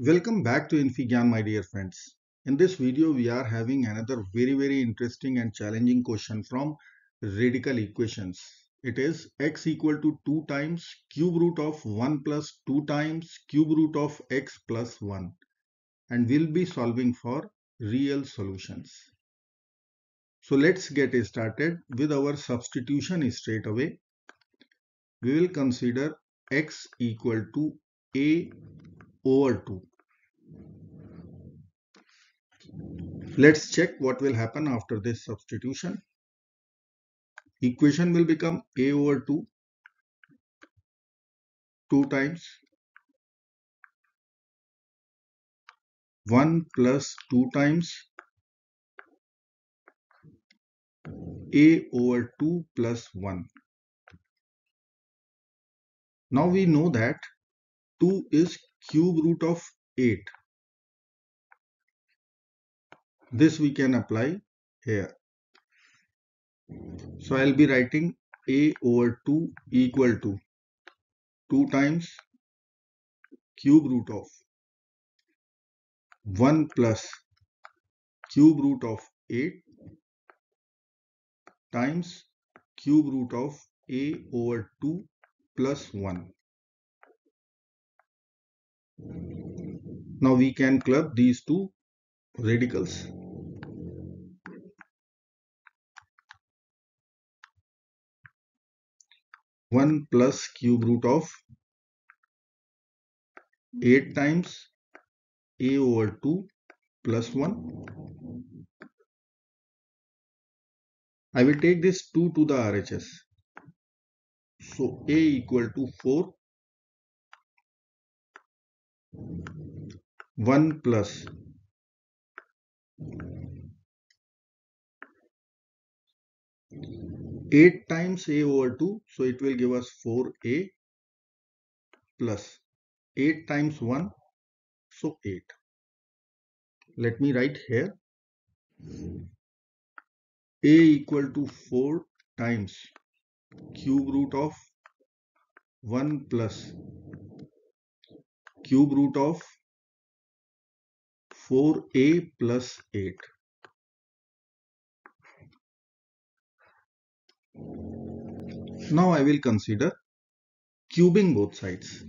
Welcome back to infyGyan my dear friends. In this video we are having another very very interesting and challenging question from radical equations. It is x equal to 2 times cube root of 1 plus 2 times cube root of x plus 1 and we'll be solving for real solutions. So let's get started with our substitution straight away. We will consider x equal to a over 2. Let's check what will happen after this substitution. Equation will become a over 2 2 times 1 plus 2 times a over 2 plus 1. Now we know that 2 is cube root of 8. This we can apply here. So I'll be writing a over 2 equal to 2 times cube root of 1 plus cube root of 8 times cube root of a over 2 plus 1. Now we can club these two radicals. One plus cube root of 8 times a over 2 plus 1. I will take this 2 to the RHS. So a equal to 4 1 plus. Eight times a over two, so it will give us four a plus. Eight times one, so eight. Let me write here. A equal to four times cube root of 1 plus cube root of 4a plus 8. Now I will consider cubing both sides.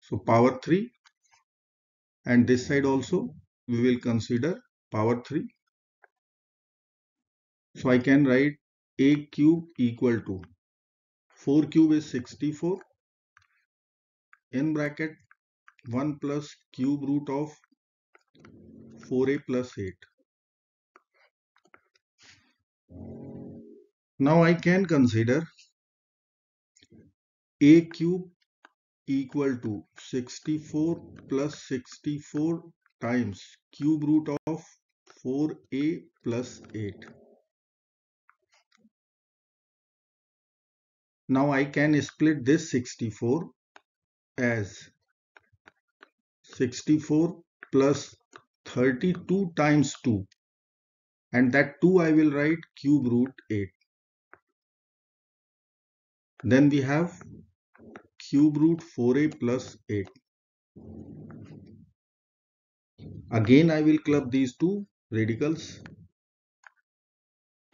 So power 3 and this side also we will consider power 3. So I can write a cube equal to 4 cube is 64 in bracket 1 plus cube root of 4a plus 8. Now I can consider a cube equal to 64 plus 64 times cube root of 4a plus 8. Now I can split this 64 as 64 plus 32 times 2 and that 2 I will write cube root 8. Then we have cube root 4a plus 8. Again I will club these two radicals.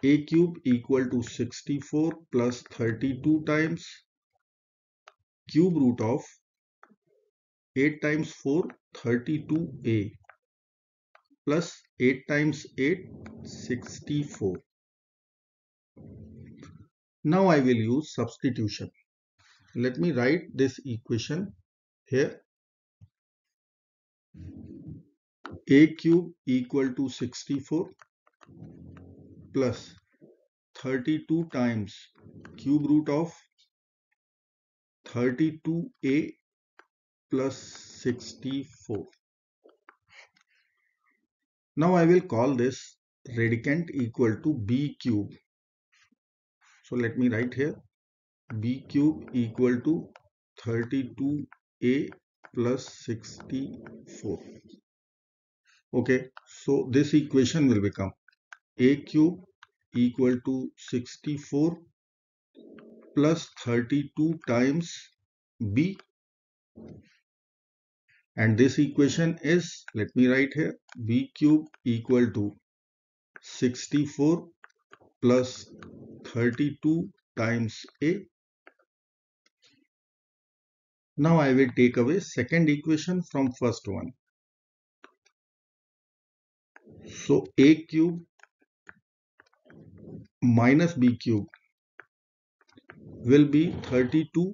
a cube equal to 64 plus 32 times cube root of 8 times 4 32a plus 8 times 8 64 now I will use substitution. Let me write this equation here. A cube equal to 64 plus 32 times cube root of 32a plus 64. Now I will call this radicand equal to b cube. So let me write here b cube equal to 32a plus 64. Okay, so this equation will become a cube equal to 64 plus 32 times b and this equation is let me write here b cube equal to 64 plus 32 times a now I will take away second equation from first one. So a cube minus b cube will be 32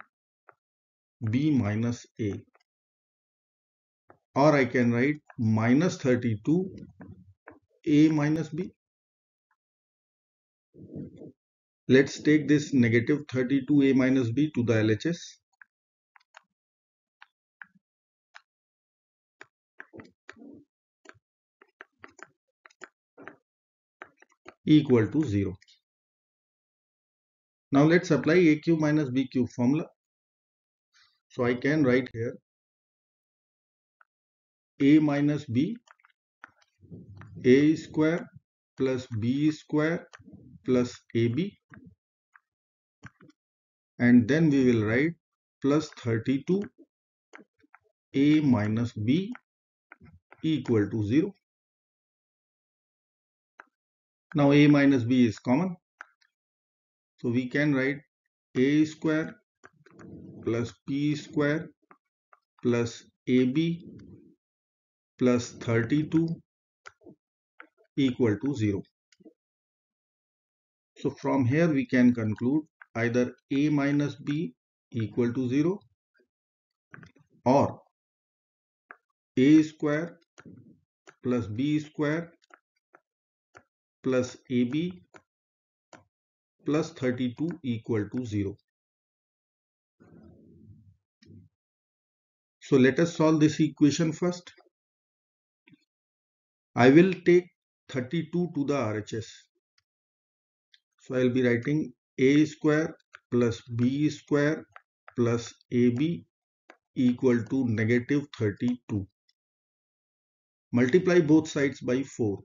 b minus a or I can write minus 32 a minus b. Let's take this negative 32a minus b to the LHS. equal to 0. Now let's apply a cube minus b cube formula. So I can write here a minus b a square plus b square plus ab and then we will write plus 32 a minus b equal to 0 now a minus b is common. So we can write a square plus b square plus ab plus 32 equal to 0. So from here we can conclude either a minus b equal to 0 or a square plus b square plus AB plus 32 equal to 0. So let us solve this equation first. I will take 32 to the RHS. So I will be writing a square plus b square plus ab equal to negative 32. Multiply both sides by 4.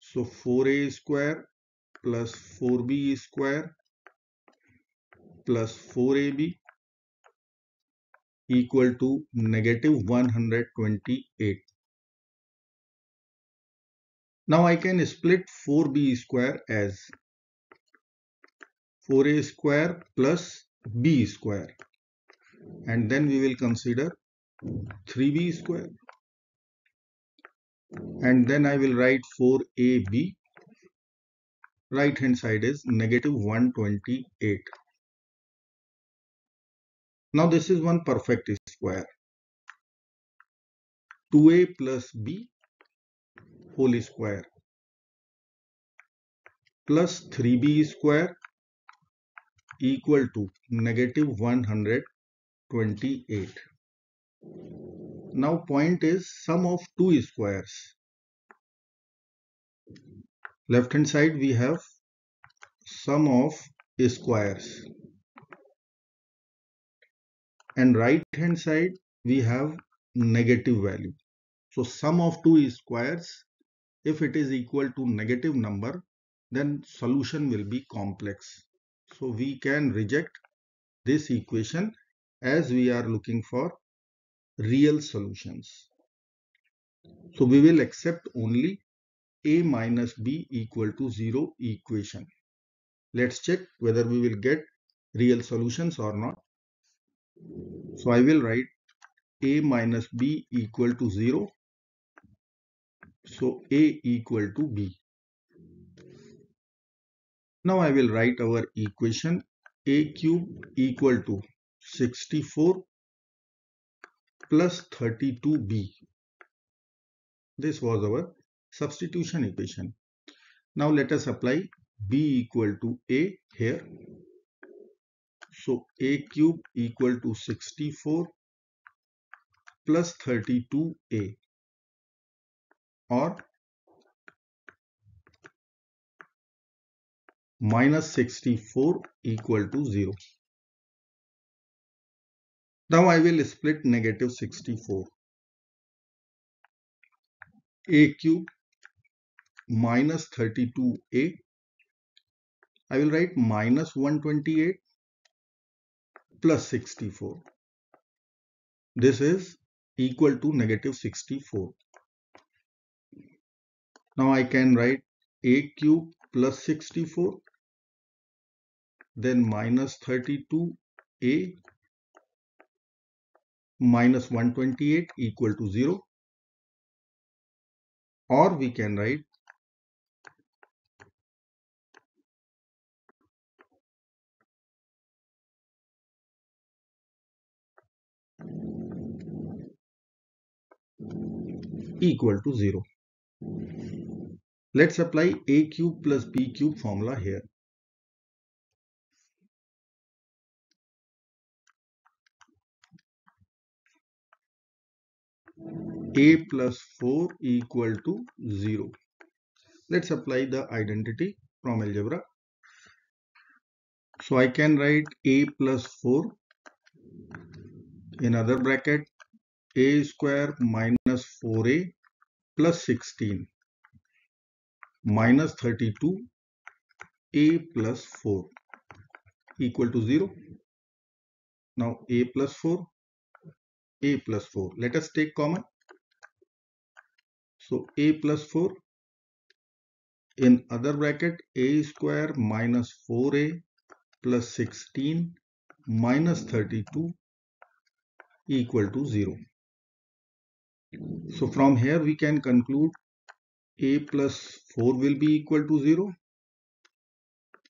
So 4a square plus 4b square plus 4ab equal to negative 128. Now I can split 4b square as 4a square plus b square. And then we will consider 3b square. And then I will write 4AB right hand side is negative 128 now this is one perfect square. 2a plus b whole square plus 3b square equal to negative 128 now point is sum of two squares. Left hand side we have sum of squares. And right hand side we have negative value. So sum of two squares if it is equal to negative number then solution will be complex. So we can reject this equation as we are looking for real solutions. So we will accept only a minus b equal to 0 equation. Let's check whether we will get real solutions or not. So I will write a minus b equal to 0. So a equal to b. Now I will write our equation a cube equal to 64 plus 32b. This was our substitution equation. Now let us apply b equal to a here. So a cube equal to 64 plus 32a or minus 64 equal to 0. Now I will split negative 64. a cube minus 32a. I will write minus 128 plus 64. This is equal to negative 64. Now I can write a cube plus 64 then minus 32a minus 128 equal to 0 or we can write equal to 0. Let's apply a cube plus b cube formula here. a plus 4 equal to 0. Let's apply the identity from algebra. So I can write a plus 4 in other bracket a square minus 4a plus 16 minus 32 a plus 4 equal to 0. Now a plus 4 a plus 4 let us take common so a plus 4 in other bracket a square minus 4a plus 16 minus 32 equal to 0. So from here we can conclude a plus 4 will be equal to 0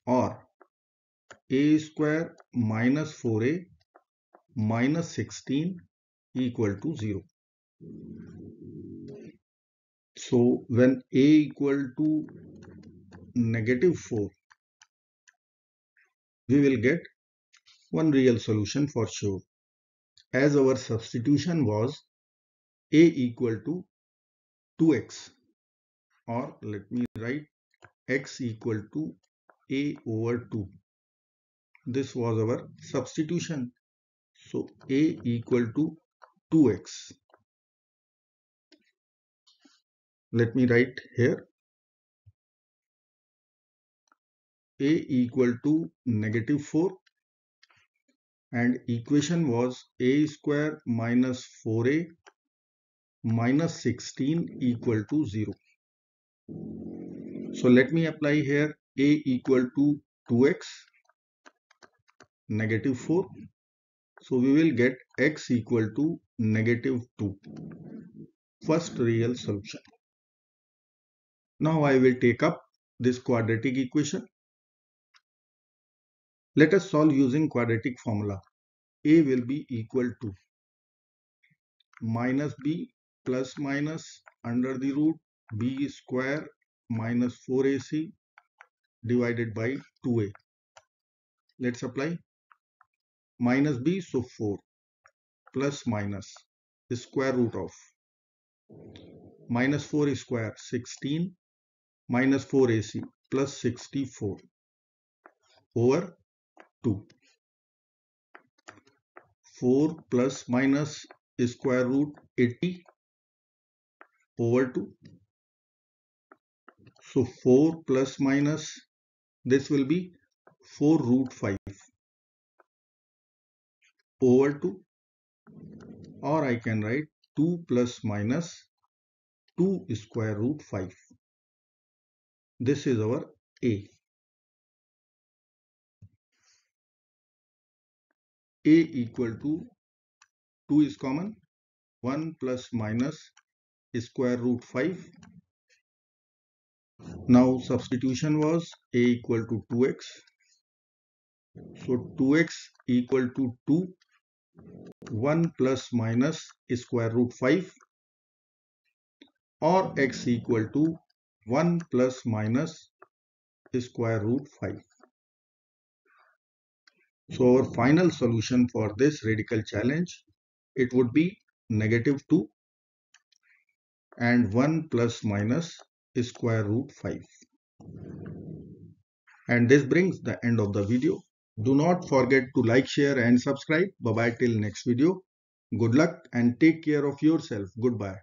or a square minus 4a minus 16 equal to 0. So when a equal to negative 4 we will get one real solution for sure as our substitution was a equal to 2x or let me write x equal to a over 2 this was our substitution. So a equal to 2x let me write here. A equal to negative 4 and equation was a square minus 4a minus 16 equal to 0. So let me apply here a equal to 2x negative 4. So we will get x equal to negative 2. First real solution. Now I will take up this quadratic equation. Let us solve using quadratic formula. A will be equal to minus b plus minus under the root b square minus 4ac divided by 2a. Let's apply. Minus b so 4 plus minus square root of. Minus 4 square 16 minus 4ac plus 64 over 2 4 plus minus square root 80 over 2. So 4 plus minus this will be 4 root 5 over 2 or I can write 2 plus minus 2 square root 5. This is our A. A equal to 2 is common 1 plus minus square root 5. Now substitution was a equal to 2x. So 2x equal to 2. 1 plus minus square root 5 or x equal to 1 plus minus square root 5. So our final solution for this radical challenge, it would be negative 2 and 1 plus minus square root 5. And this brings the end of the video. Do not forget to like, share and subscribe. Bye-bye till next video. Good luck and take care of yourself. Goodbye.